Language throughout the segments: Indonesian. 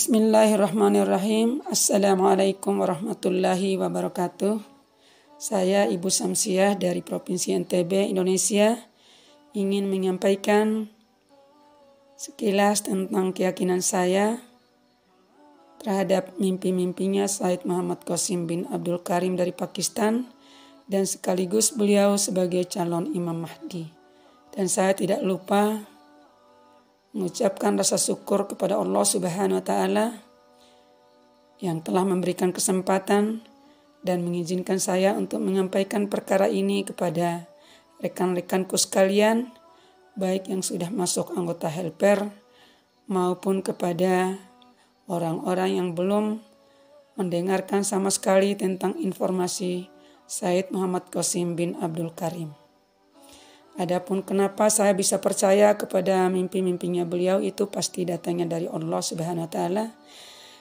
Bismillahirrahmanirrahim. Assalamualaikum warahmatullahi wabarakatuh. Saya Ibu Samsiah dari Provinsi NTB, Indonesia, ingin menyampaikan sekilas tentang keyakinan saya terhadap mimpi-mimpinya Said Muhammad Qasim bin Abdul Karim dari Pakistan dan sekaligus beliau sebagai calon Imam Mahdi. Dan saya tidak lupa mengucapkan rasa syukur kepada Allah Subhanahu wa taala yang telah memberikan kesempatan dan mengizinkan saya untuk menyampaikan perkara ini kepada rekan-rekanku sekalian baik yang sudah masuk anggota helper maupun kepada orang-orang yang belum mendengarkan sama sekali tentang informasi Said Muhammad Qasim bin Abdul Karim. Adapun kenapa saya bisa percaya kepada mimpi-mimpinya beliau itu pasti datangnya dari Allah Subhanahu wa taala.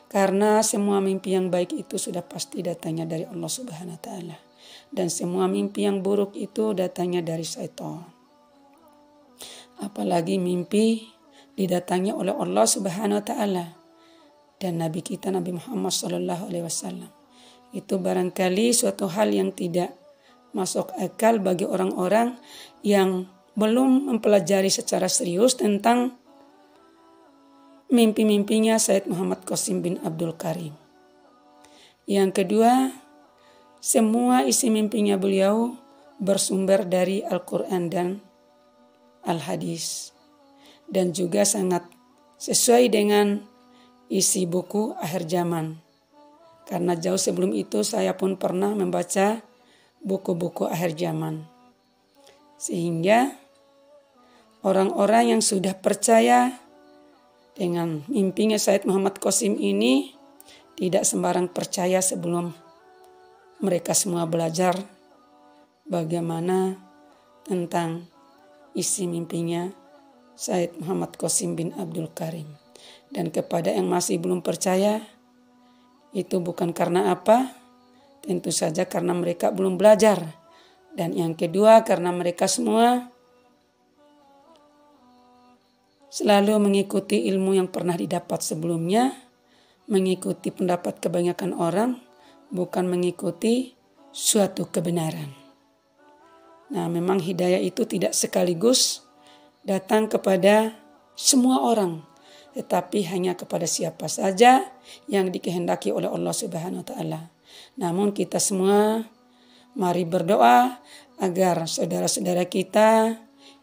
Karena semua mimpi yang baik itu sudah pasti datangnya dari Allah Subhanahu wa taala. Dan semua mimpi yang buruk itu datangnya dari syaitan. Apalagi mimpi didatangi oleh Allah Subhanahu wa taala dan nabi kita Nabi Muhammad sallallahu alaihi wasallam. Itu barangkali suatu hal yang tidak masuk akal bagi orang-orang yang belum mempelajari secara serius tentang mimpi-mimpinya Said Muhammad Qasim bin Abdul Karim. Yang kedua, semua isi mimpinya beliau bersumber dari Al-Quran dan Al-Hadis. Dan juga sangat sesuai dengan isi buku akhir zaman. Karena jauh sebelum itu saya pun pernah membaca buku-buku akhir zaman. Sehingga orang-orang yang sudah percaya dengan mimpinya Said Muhammad Qasim ini tidak sembarang percaya sebelum mereka semua belajar bagaimana tentang isi mimpinya Said Muhammad Qasim bin Abdul Karim. Dan kepada yang masih belum percaya, itu bukan karena apa, Tentu saja karena mereka belum belajar. Dan yang kedua karena mereka semua selalu mengikuti ilmu yang pernah didapat sebelumnya, mengikuti pendapat kebanyakan orang, bukan mengikuti suatu kebenaran. Nah, memang hidayah itu tidak sekaligus datang kepada semua orang, tetapi hanya kepada siapa saja yang dikehendaki oleh Allah Subhanahu wa taala. Namun kita semua mari berdoa agar saudara-saudara kita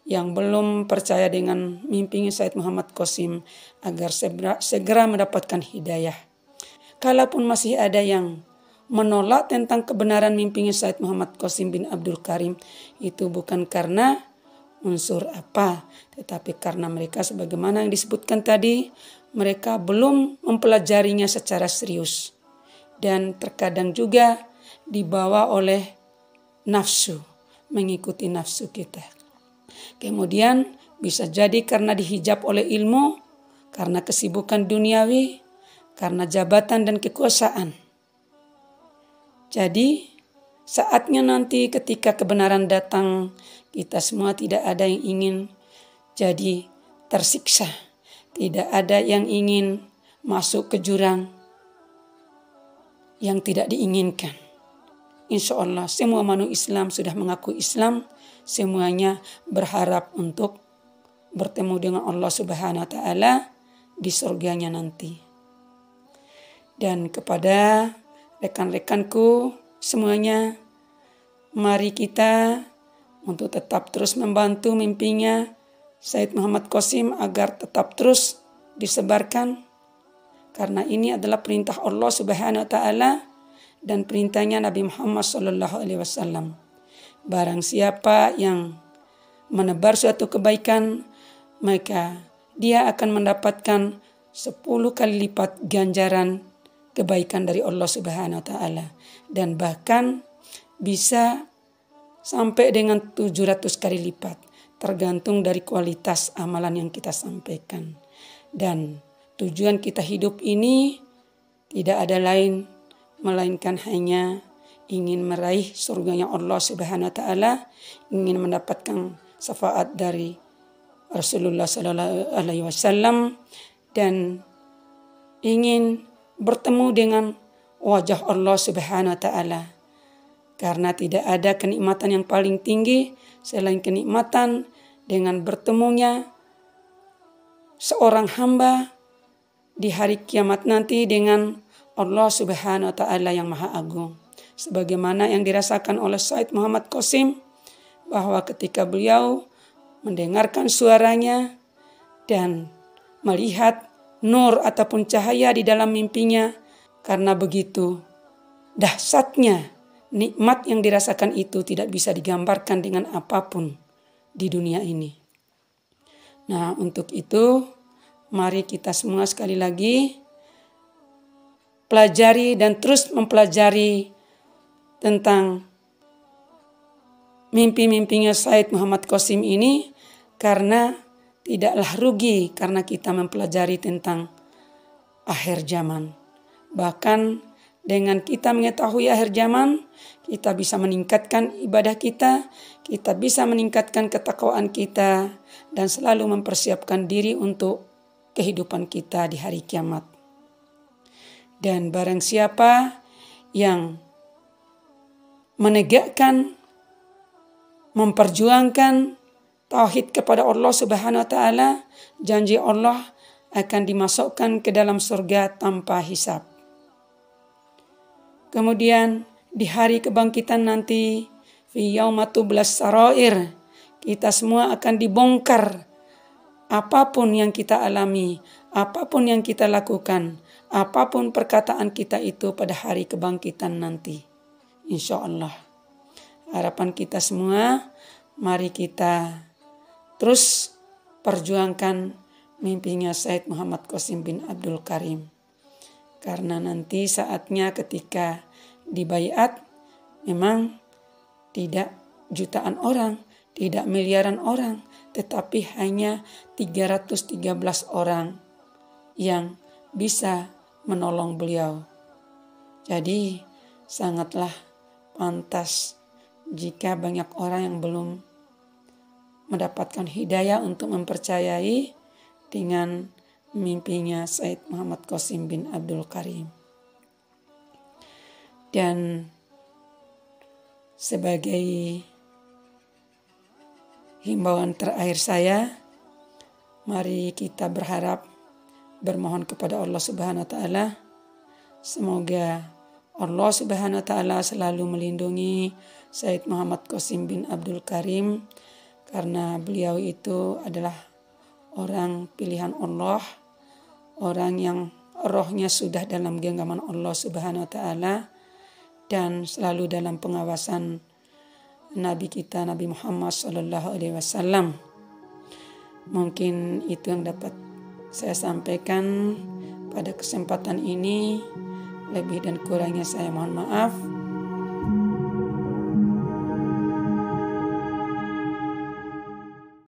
yang belum percaya dengan mimpinya Said Muhammad Qasim agar segera, mendapatkan hidayah. Kalaupun masih ada yang menolak tentang kebenaran mimpinya Said Muhammad Qasim bin Abdul Karim itu bukan karena unsur apa, tetapi karena mereka sebagaimana yang disebutkan tadi, mereka belum mempelajarinya secara serius dan terkadang juga dibawa oleh nafsu, mengikuti nafsu kita. Kemudian bisa jadi karena dihijab oleh ilmu, karena kesibukan duniawi, karena jabatan dan kekuasaan. Jadi, saatnya nanti ketika kebenaran datang, kita semua tidak ada yang ingin jadi tersiksa. Tidak ada yang ingin masuk ke jurang yang tidak diinginkan. Insya Allah semua manusia Islam sudah mengaku Islam, semuanya berharap untuk bertemu dengan Allah Subhanahu wa taala di surganya nanti. Dan kepada rekan-rekanku semuanya, mari kita untuk tetap terus membantu mimpinya Said Muhammad Qasim agar tetap terus disebarkan karena ini adalah perintah Allah Subhanahu wa taala dan perintahnya Nabi Muhammad sallallahu alaihi wasallam. Barang siapa yang menebar suatu kebaikan, maka dia akan mendapatkan sepuluh kali lipat ganjaran kebaikan dari Allah Subhanahu wa taala dan bahkan bisa sampai dengan 700 kali lipat tergantung dari kualitas amalan yang kita sampaikan. Dan Tujuan kita hidup ini tidak ada lain melainkan hanya ingin meraih surganya Allah Subhanahu wa taala, ingin mendapatkan syafaat dari Rasulullah sallallahu alaihi wasallam dan ingin bertemu dengan wajah Allah Subhanahu wa taala. Karena tidak ada kenikmatan yang paling tinggi selain kenikmatan dengan bertemunya seorang hamba di hari kiamat nanti dengan Allah Subhanahu wa taala yang Maha Agung. Sebagaimana yang dirasakan oleh Said Muhammad Qasim bahwa ketika beliau mendengarkan suaranya dan melihat nur ataupun cahaya di dalam mimpinya karena begitu dahsyatnya nikmat yang dirasakan itu tidak bisa digambarkan dengan apa pun di dunia ini. Nah, untuk itu mari kita semua sekali lagi pelajari dan terus mempelajari tentang mimpi-mimpinya Said Muhammad Qasim ini karena tidaklah rugi karena kita mempelajari tentang akhir zaman. Bahkan dengan kita mengetahui akhir zaman, kita bisa meningkatkan ibadah kita, kita bisa meningkatkan ketakwaan kita, dan selalu mempersiapkan diri untuk kehidupan kita di hari kiamat. Dan barang siapa yang menegakkan, memperjuangkan tauhid kepada Allah Subhanahu wa taala, janji Allah akan dimasukkan ke dalam surga tanpa hisap. Kemudian di hari kebangkitan nanti fi yaumatublas sarair kita semua akan dibongkar apa pun yang kita alami, apa pun yang kita lakukan, apa pun perkataan kita itu pada hari kebangkitan nanti. Insya Allah. Harapan kita semua, mari kita terus perjuangkan mimpinya Said Muhammad Qasim bin Abdul Karim. Karena nanti saatnya ketika dibayat memang tidak jutaan orang, tidak miliaran orang, tetapi hanya 313 orang yang bisa menolong beliau. Jadi sangatlah pantas jika banyak orang yang belum mendapatkan hidayah untuk mempercayai dengan mimpinya Said Muhammad Qasim bin Abdul Karim. Dan sebagai himbauan terakhir saya, mari kita berharap bermohon kepada Allah Subhanahu wa taala. Semoga Allah Subhanahu wa taala selalu melindungi Said Muhammad Qasim bin Abdul Karim karena beliau itu adalah orang pilihan Allah, orang yang rohnya sudah dalam genggaman Allah Subhanahu wa taala dan selalu dalam pengawasan Nabi kita Nabi Muhammad Sallallahu Alaihi Wasallam. Mungkin itu yang dapat saya sampaikan pada kesempatan ini. Lebih dan kurangnya saya mohon maaf.